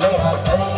Jai Sai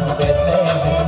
Bethlehem.